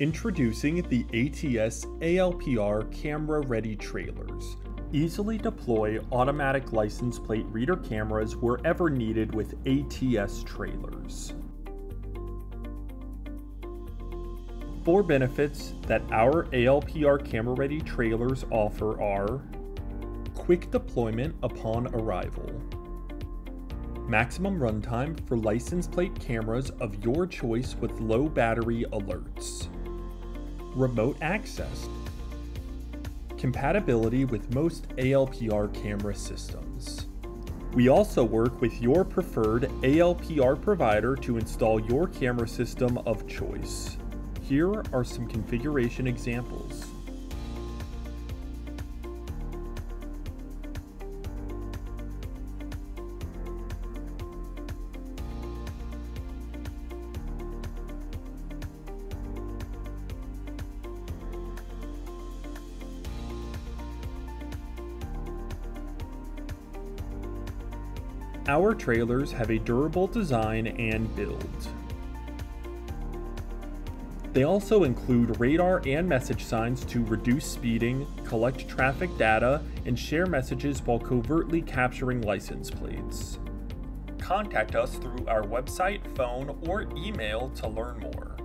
Introducing the ATS ALPR camera ready trailers. Easily deploy automatic license plate reader cameras wherever needed with ATS trailers. Four benefits that our ALPR camera ready trailers offer are quick deployment upon arrival, maximum runtime for license plate cameras of your choice with low battery alerts remote access, compatibility with most ALPR camera systems. We also work with your preferred ALPR provider to install your camera system of choice. Here are some configuration examples. Our trailers have a durable design and build. They also include radar and message signs to reduce speeding, collect traffic data, and share messages while covertly capturing license plates. Contact us through our website, phone, or email to learn more.